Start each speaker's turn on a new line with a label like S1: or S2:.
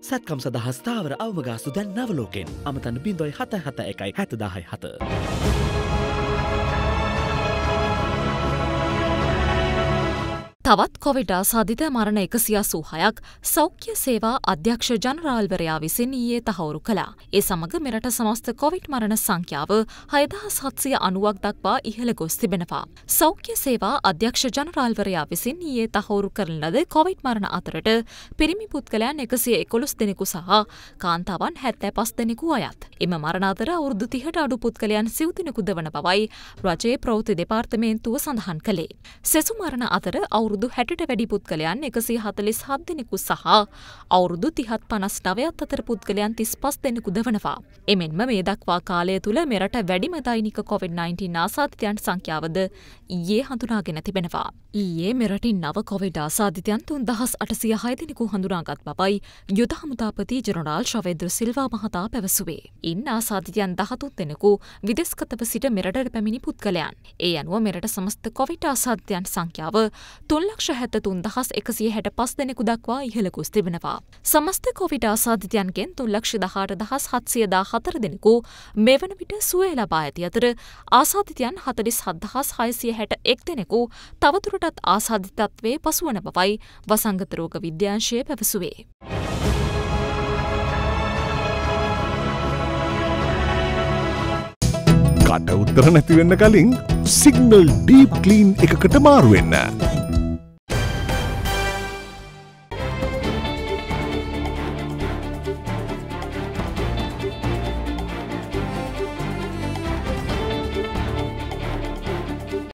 S1: සැත්කම් සඳහා ස්ථාවර අවමගාස්තු දැන් නවලෝකෙන් අමතන්න බින්දොයි හත හත එකයි හැතදාහයි හත.
S2: තවත් කොවිඩ ආසාධිත මරණ එකසිය සූහයක් සෞඛ්‍ය සේවා අධ්‍යක්ෂ ජනරාල්වරයා විසින් ඊයේ තහවුරු කළා. ඒ සමඟ මෙරට සමස්ත කොවිඩ් මරණ සංඛ්‍යාව හයදහස් සත්සිය අනුවක් දක්වා ඉහළ ගොස් තිබෙනවා. සෞඛ්‍ය සේවා අධ්‍යක්ෂ ජනරාල්වරයා විසින් ඊයේ තහවුරු කරන ලද කොවිඩ් මරණ අතරට පිරිමි පුද්ගලයන් එකසිය එකොළොස් දෙනෙකු සහ කාන්තාවන් හැත්තෑ පස් දෙනෙකු අයත්. එම මරණ අතර අවුරුදු තිහට අඩු පුද්ගලයන් සිවතිනෙකුද වන බවයි රජයේ ප්‍රෞති දෙපාර්තමේන්තුව සඳහන් කළේ. සෙසු මරණ අතර අවුරු අවුරුදු හැට වැඩි පුද්ගලයන් එකසි හතලිස් හත් දෙනෙකු සහ අවුරුදු තිහත් පනස් නවයත් අතර පුද්ගලයන් තිස් පස් දෙනෙකුද වනවා. එමෙන්ම මේ දක්වා කාලය තුළ මෙරට වැඩිම දෛනික COොVID-19 ආසාධිතයන් සංඛ්‍යාවද ඊයේ හඳුනාගෙන තිබෙනවා. ඊයේ මෙරටින් නව කොවිඩ ආසාධිතයන් තුන් දහස් අටසිය හයදිනෙකු හඳුනාගත් බවයි යුද හමුදාපති ජනරාල් ශවේද්‍ර සිල්වා මහතා පැවසුවේ. ඉන් ආසාධිතයන් දහතුන් දෙනෙකු විදෙස්කතව සිට මෙරට පැමිණි පුද්ගලයන්. ඒ අනුව මෙරට සමස්ත කොවිට ආසාධ්‍යයන් සංඛ්‍යාව තුන් තුන්ලක්ෂ හැත තුන්දහස් එකසිය හැට පස් දෙනෙකු දක්වා ඉහළකුස් තිබෙනවා. සමස්ත කොවිට ආසාධිතයන්ගෙන් තුන්ලක්ෂ දහට දහස් හත්සියදා හතර දෙනෙකු මෙවන විට සුවය ලබා ඇති අතර ආසාධිතයන් හතලිස් හදහස් හයසිය හැට එක් දෙනෙකු තවතුරටත් ආසාධිතත්වේ පසුවන බවයි වසංගතරෝග විද්‍යාංශය පැවසුවේ.
S3: කට උත්තර නැතිවෙන්න කලින් සිගනල් ඩීප් කලීන් එකකට මාරුවෙන්න.